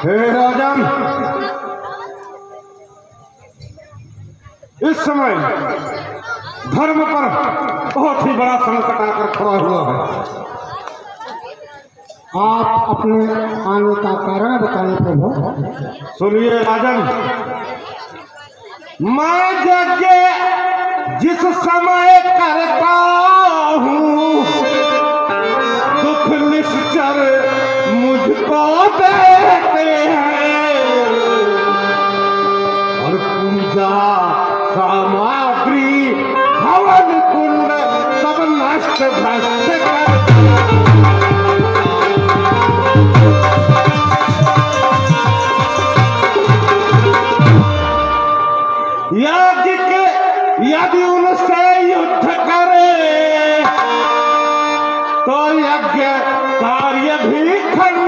हे राजन इस समय धर्म पर बहुत ही बड़ा संकट आकर खड़ा हुआ है। आप अपने आने का कारण बताएँ प्रभु। सुनिए राजन मैं यज्ञ जिस समय करता हूँ निश्चर मुझको देते हैं। और पूजा, सामग्री, हवन कुंड, सब नष्ट भ्रष्ट यज्ञ यदि उनसे युद्ध करे तो यज्ञ ভিক্ষার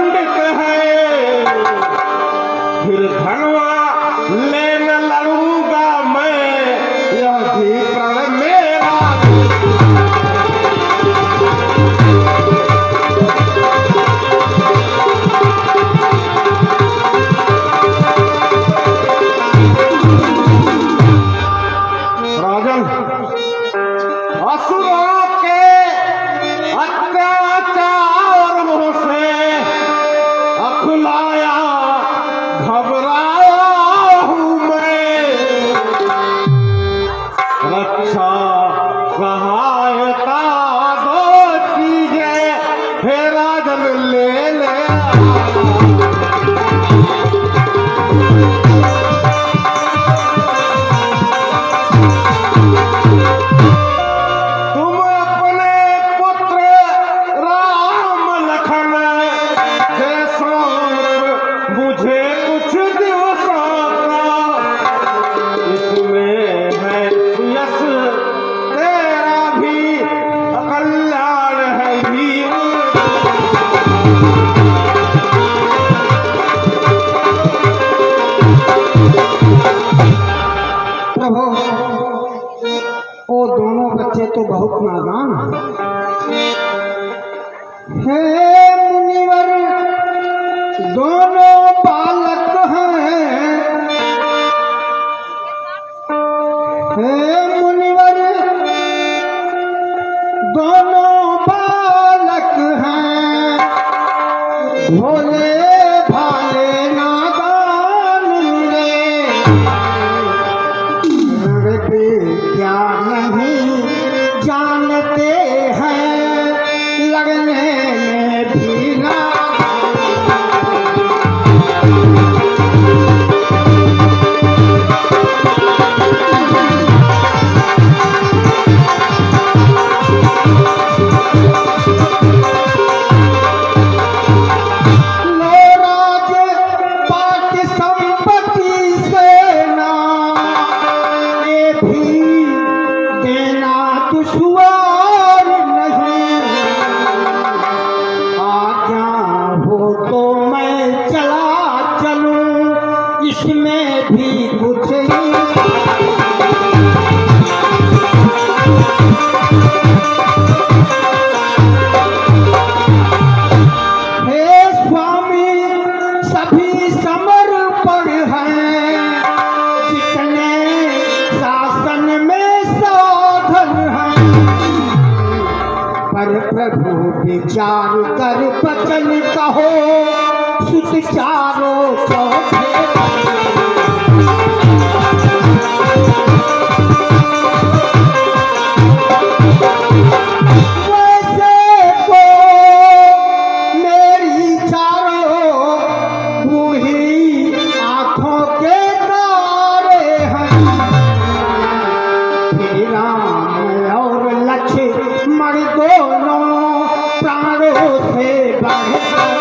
वो दोनों बच्चे तो बहुत नादान हैं। हे मुनिवर, दोनों बालक हैं। हे मुनिवर, दोनों बालक हैं। देना दुश्वार विचार कर बचन कहो सुत चारो चौथे वैसे को मेरी चारों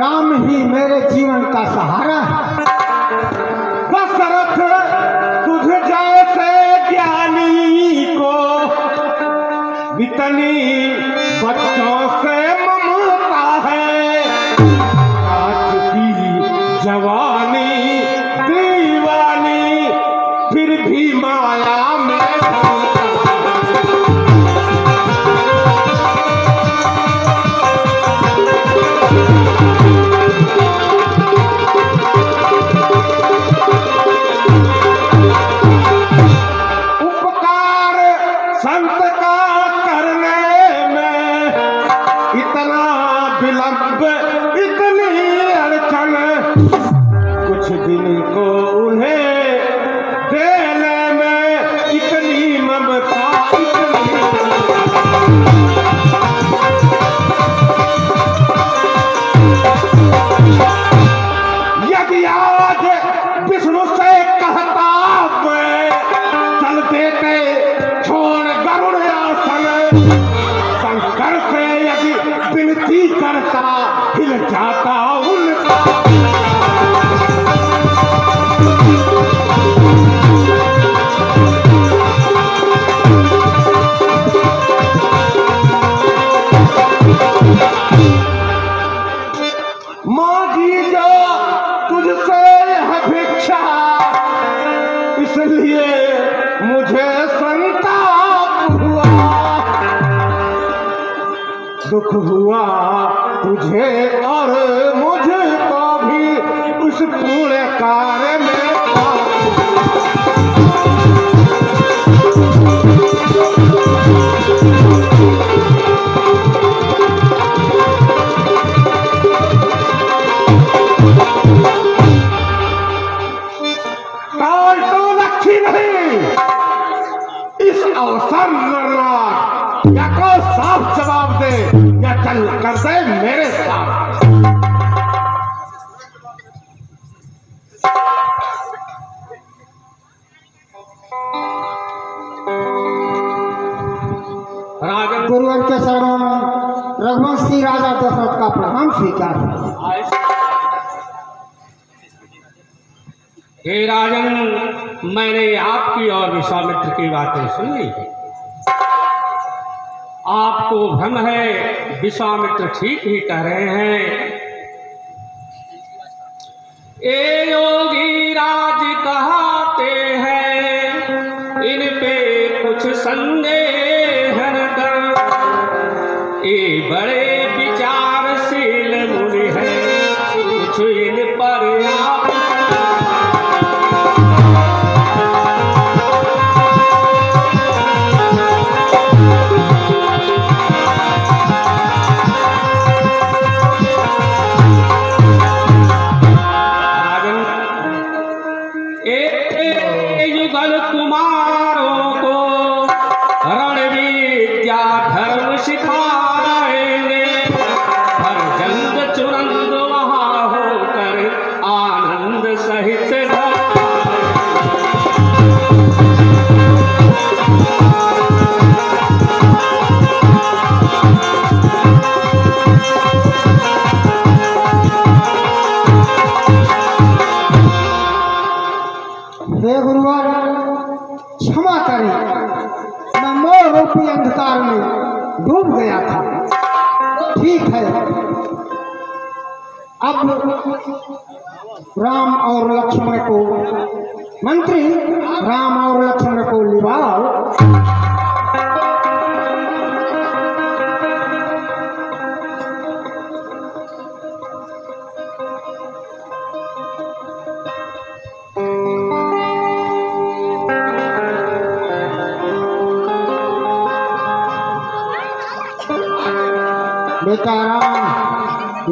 राम ही मेरे जीवन का सहारा है। दशरथ तुझ हिल जाता उनका। दुख हुआ। तुझे और मुझको भी उस पूरे कार्य में रघुवंशी राजा दशरथ का प्रणाम स्वीकार हे राजन, मैंने आपकी और विश्वामित्र की बातें सुन ली। आपको भ्रम है, विश्वामित्र ठीक ही कह रहे हैं। ए योगी राज ए युगल कुमारों को रण विद्या धर्म सिखाएँगे अब राम और लक्ष्मण को मंत्री राम और लक्ष्मण को लिवाओ बेटा राम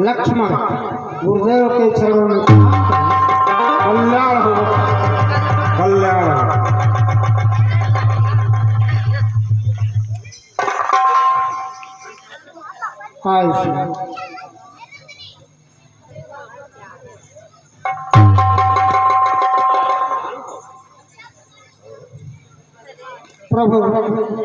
लक्ष्मण गुरुदेव के चरणों। में कल्याण हो। कल्याण। हो प्रभु।